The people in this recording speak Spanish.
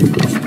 Gracias.